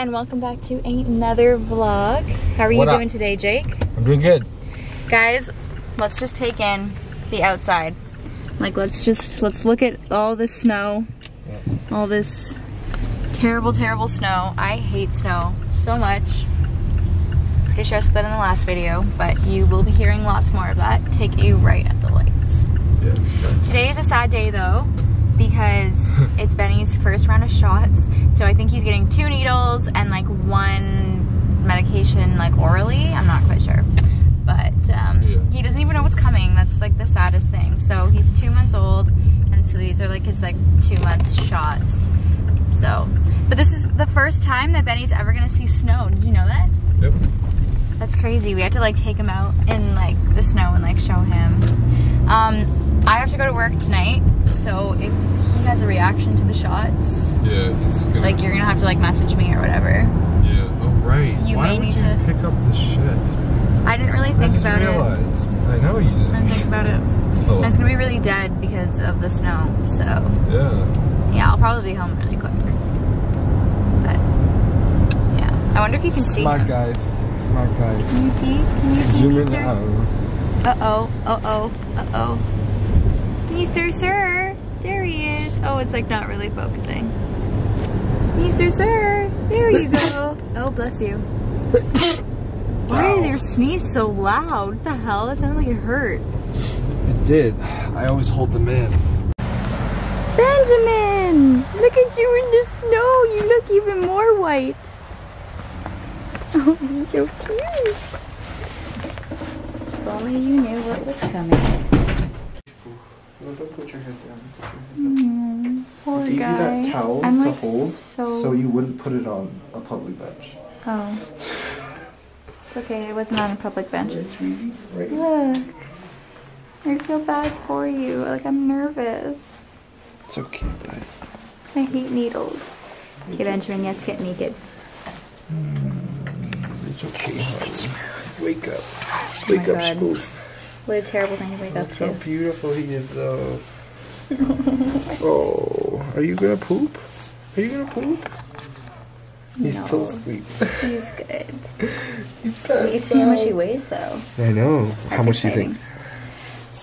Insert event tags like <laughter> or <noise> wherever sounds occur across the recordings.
and welcome back to another vlog. How are you What up? doing today, Jake? I'm doing good. Guys, let's just take in the outside. Like let's just, let's look at all this snow. All this terrible, terrible snow. I hate snow so much. Pretty sure I said that in the last video, but you will be hearing lots more of that. Take a right at the lights. Today is a sad day though because <laughs> it's Benny's first round of shots. So I think he's getting two needles and like one medication like orally. I'm not quite sure. But um, Yeah. he doesn't even know what's coming. That's like the saddest thing. So he's two months old and so these are like his like two month shots. So, but this is the first time that Benny's ever gonna see snow. Did you know that? Yep. That's crazy. We have to like take him out in like the snow and like show him. Um, I have to go to work tonight, so if he has a reaction to the shots, Yeah, he's gonna. like you're gonna have to like message me or whatever. Yeah. Oh right. You Why may need you to- pick up the shit? I didn't really think about it. realized. I know you didn't I didn't. think about it. Oh. It's gonna be really dead because of the snow. So Yeah. yeah, I'll probably be home really quick. But yeah, I wonder if you can see Smart guys. Smart guys. Can you see? Can you see? Zoom in now. Uh oh, uh oh, uh oh. Mr. Sir, there he is. Oh, it's like not really focusing. Mr. Sir, there you go. <laughs> oh, bless you. Why is your sneeze so loud? What the hell? That sounded like it hurt. It did. I always hold them in. Benjamin! Look at you in the snow. You look even more white. <laughs> Oh, you're so cute. If only you knew what was coming. No, don't put your head down. Mm, poor Gave you that towel I'm to like hold so... so... you wouldn't put it on a public bench. Oh. It's okay, it wasn't on a public bench. Right. Look. I feel bad for you. Like, I'm nervous. It's okay, bud. I hate needles. Okay, Benjamin, let's get naked. It's okay, honey. Wake up. Oh Wake my up, God. Spoof. What a terrible thing to wake up Look how beautiful he is, though. <laughs> oh, are you gonna poop? Are you gonna poop? He's No. still asleep. He's good. <laughs> He's You passed can see how much he weighs, though. I know. How That's much do you think?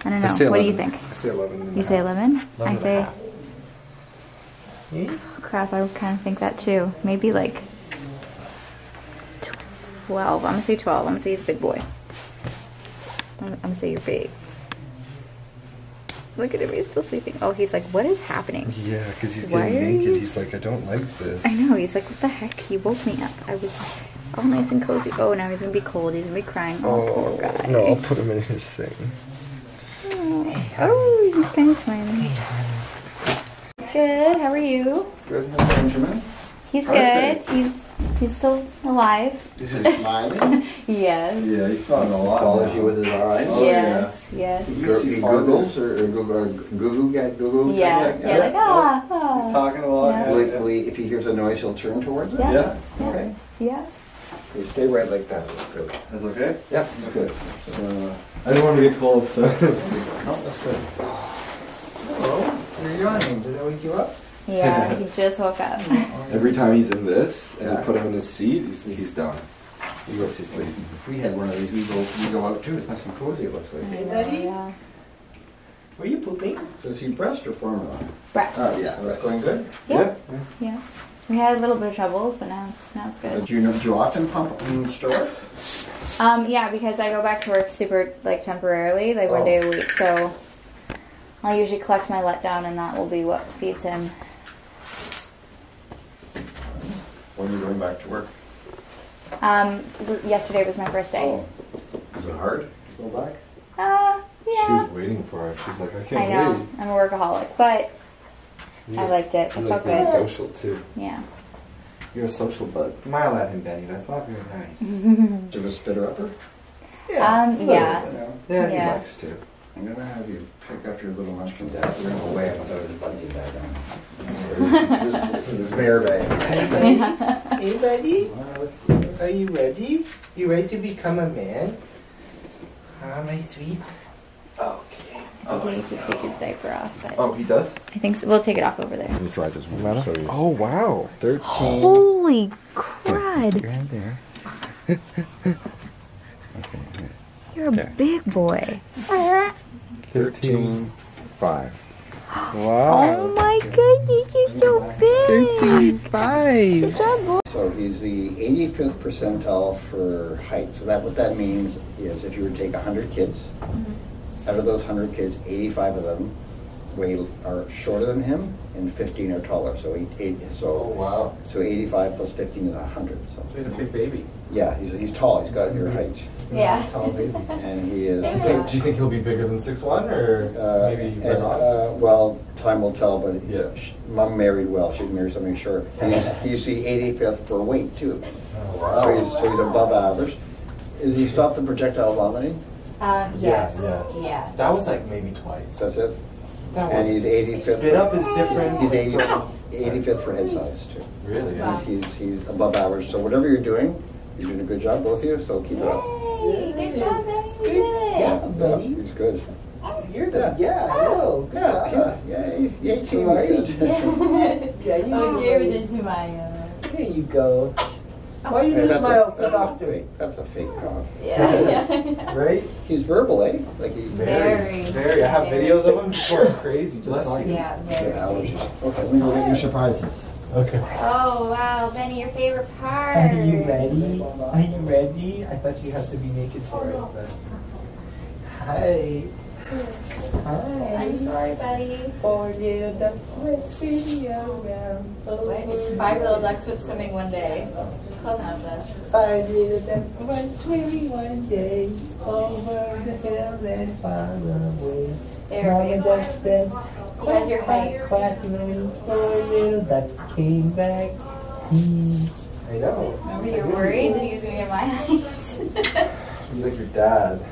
I don't I know. say What do you think? I say 11. You say 11? 11 I say. Hmm? oh, crap, I kind of think that too. Maybe like 12. I'm gonna say 12. I'm gonna say he's a big boy. I'm, I'm gonna say you're big. Look at him, he's still sleeping. Oh, he's like, what is happening? Yeah, because he's Why getting naked. you- He's like, I don't like this. I know, he's like, what the heck? He woke me up. I was all nice and cozy. Oh, now he's gonna be cold. He's gonna be crying. Oh, oh poor guy. no, I'll put him in his thing. Oh, oh, he's kind of smiling. Good. How are you? Good, Benjamin. He's Perfect. good. He's he's still alive. Is he smiling? <laughs> Yes. yeah, he's smiling a lot. Follows now. you with his eyes. Oh, yes. Yes. You see He Fargles or, or Google, or Google, got Google. Yeah. like Yeah. Like ah. He's ah. talking a lot. Yeah. Will he, will he- if he hears a noise, he'll turn towards it? Yeah. Yeah. Okay. Yeah. You stay right like that. That's good. That's okay? Yep. Okay. So, I don't want to get cold, so. <laughs> No, that's good. Hello. You're yawning. Did I wake you up? Yeah. <laughs> He just woke up. <laughs> Every time he's in this and Yeah. you put him in his seat, he's, he's done. He goes to sleep. If we had one of these, we go, we go out too. It's nice and cozy, it looks like. Hey, buddy. Yeah. Were you pooping? So is he breast or formula? Breast. Oh, yeah. That's going good? Yeah. Yeah. We had a little bit of troubles, but now it's now it's good. Do you, know, do you often pump in the store? Um, yeah, because I go back to work super like temporarily, like one Oh. day a week. So I'll usually collect my letdown, and that will be what feeds him. When are you're going back to work? Um, yesterday was my first day. Oh. Is it hard to go back? Uh, She yeah. was waiting for it. She's like, I I can't know. wait. I'm a workaholic, but You I liked it. You like felt being good. social too. Yeah. You're a social bug. Smile at him, Benny. That's not very nice. <laughs> Do the spitter upper? Um, yeah. Yeah, Yeah. he likes to. I'm gonna have you pick up your little munchkin dad. We're gonna away without his bungee bag on. His <laughs> bear bag. Hey, buddy. Are you ready? You ready to become a man? Ah, my sweet. Okay. He needs to take his diaper off, but Oh, he does? I think so. We'll take it off over there. Let me try this one. Show. Oh wow. 13. Holy crud! Your hand there. <laughs> okay. You're a big boy. <laughs> 13. 5. Oh my goodness, you're so big! 5. Good job, boy. So he's the 85th percentile for height. So that what that means is if you were to take 100 kids, mm-hmm. out of those 100 kids, 85 of them weigh are shorter than him, and 15 are taller. So eight, eight so Oh wow. so 85 plus 15 is 100. So He's a big baby. yeah, he's he's tall. He's got your height, Yeah. tall baby, <laughs> and he is. Do you think he'll be bigger than six one or Uh, maybe and, right uh, well, time will tell, but Yeah. sh- mom married well. She married something short. And he's, he's the 85th for weight, too. Oh, So he's, so he's above average. Is he stopped the projectile vomiting? Um, Yeah, yes. yeah. Yeah. That was like maybe twice. That's it? That And he's 85th. Spit up is different. He's 80, from- 85th for head size, too. Really? Wow. He's, he's, he's above average. So whatever you're doing, you're doing a good job, both of you, so keep it up. Hey, good job, Benny. You did. Yeah, yeah, he's good. You're the, yeah, I know. Yeah, yeah, yay, yay, team, Right. he said. Yeah, you Oh, Jerry was into my, uh, There you go. Why you Hey, lose that's my a- outfit that's a off doing? fake- That's a fake cough. yeah, <laughs> yeah. Right? He's verbal, eh? Like he Very. Very. I have Very. videos of him just <laughs> crazy. Just talking. Yeah, Yeah, very. allergies. Okay, let me go get your surprises. Okay. Oh, wow, Benny, your favorite part. Are you ready? Are you ready? I thought you had to be naked for it, but. Hi. Hi. I'm sorry, buddy. Four little ducks went swimming around. Five little ducks went swimming one day. Close enough, though. Five little ducks went swimming one day over the hill and far away. There, Mama babe. duck said, He your height. quack, and four little ducks came back. Hmm. I know. Remember, you're worried that he was going to get my <laughs> height. You like your dad.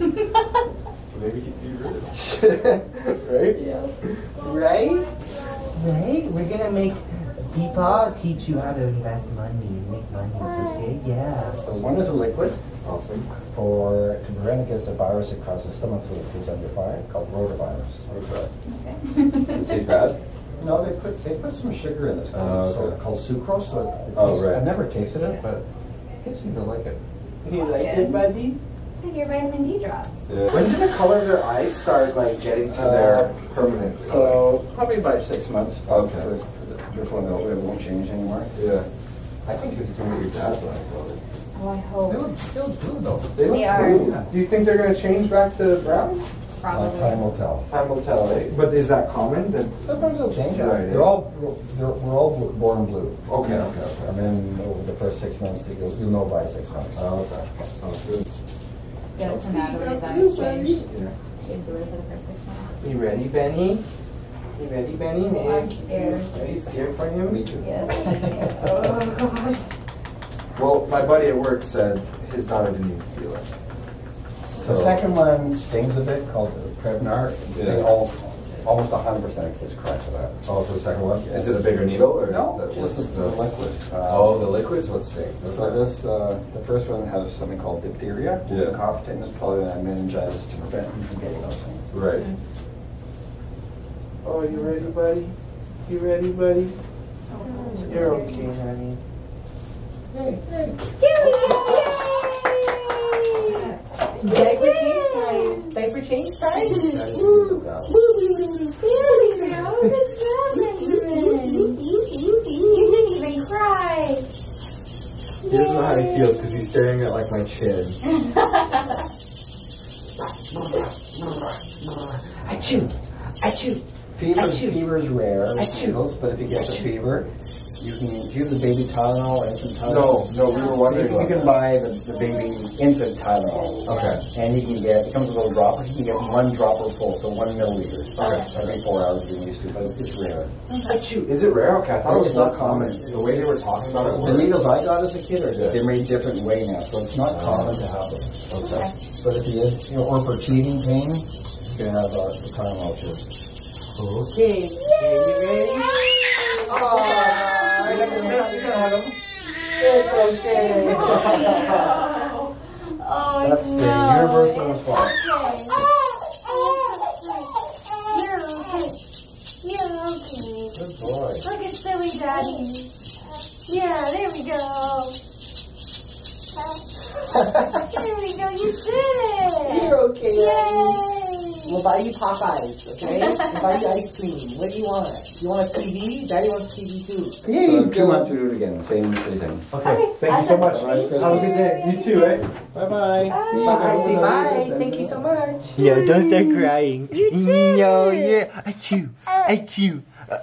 <laughs> Maybe he'd be rich. right? Yeah. Right? Right? We're gonna make people teach you how to invest money and make money, okay? Yeah. So one is a liquid Awesome. for to prevent against a virus that causes stomach flu in kids under five called rotavirus. Okay. it Tastes bad? No, they put they put some sugar in this Oh, called, okay. so, called sucrose. So it, it Oh, tastes- right. I've never tasted it, but kids seem to like it. Do You like Yeah. it, buddy? Your vitamin D drops. Yeah. When did the color of their eyes start like getting to their permanent color? So probably by six months. Okay. For, for the, before they'll, it won't change anymore. Yeah. I think it's gonna be your dad's like, probably. Oh, I hope. they look still blue though. They They look are. blue. Do you think they're gonna change back to brown? Uh, Probably. time will tell. Time will tell. eh? But is that common? That Sometimes they'll change. Right, They're yeah. all they're, we're all born blue. Okay, okay, okay. And then over the first six months, you'll, you'll know by six months. Oh, okay. Sounds good. Yeah, it's a matter of his eyes change. Yeah. He had blue for the first six months. You ready, Benny? You ready, Benny? I'm scared. Are you scared for him? Me too. Yes. <laughs> oh, gosh. Well, my buddy at work said his daughter didn't even feel it. The second one stings a bit, called Prevnar. They all, almost 100% of kids cry for that. Oh, for the second one? Is it a bigger needle or No, the- just the, the liquid. Uh, Oh, the liquids. What's stings? So this, uh, the first one has something called diphtheria, Yeah. cough, tetanus, polio, and meningitis to prevent them from getting those things. Right. Oh, you ready, buddy? You ready, buddy? You're okay, honey. Diaper change time. Diaper change time. He doesn't know how he feels because he's staring at like my chin. <laughs> I chew. Fever, Achoo. fever is rare, with Achoo. shingles, but if you get a fever, you can use the baby Tylenol or infant Tylenol. no, no, we were wondering You, you can buy the, the baby infant Tylenol. Okay. And you can get, it comes with a little dropper, you can get one dropper full, so one milliliter. Okay. Every four hours you're used to, but it's rare. Achoo. Is it rare? Okay, I thought it was It's not not common. common. The way they were talking about it. The was- needles I got as a kid are Yeah. they're made different way now, so it's not common to have them. Okay. But if you, you know, or for teething pain, you can have uh, the Tylenol too. Okay. Are you ready? Oh, that's the universal response. You're okay. Good boy. Look at silly daddy. Yeah, there we go. <laughs> there we go, you did it! You're okay. Yay! We'll buy you Popeyes, okay? We'll buy you <laughs> ice cream. What do you want? You want a TV? Daddy wants a TV too. Yeah, so in two months we do it again, same, same thing. Okay, thank you so much. Thank Have a good day. You too, eh? Bye bye. See you. Bye. Say Bye. bye. Thank you so much. Yo, don't start crying. You did Yo, it. yeah. Achoo. Achoo. Uh,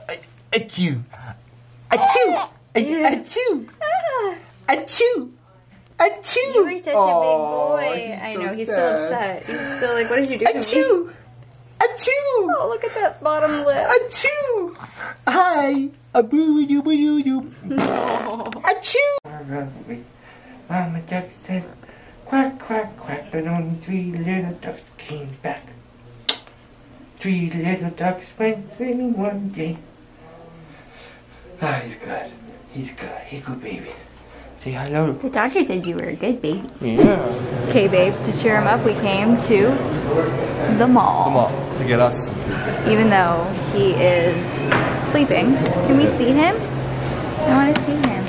Achoo. Achoo. Achoo. Achoo. Achoo. You were such Aw, a big boy. he's I so know, he's sad. still upset. He's still like, what did you do to me? Achoo. Achoo. Oh, look at that bottom lip. Achoo. Hi. A boo doo boo doo. Achoo. <laughs> Mama duck said, quack, quack, quack, but only three little ducks came back. Three little ducks went swimming one day. Ah, he's good. He's good. He's good baby. Say hello. The doctor said you were a good baby. Yeah. Okay, babe, to cheer him up, we came to the mall. The mall, to get us. Even though he is sleeping. Can we see him? I want to see him.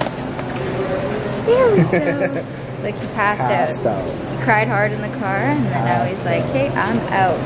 There we go. <laughs> like he passed, Passed out. out. He cried hard in the car, and then now he's like, hey, I'm out.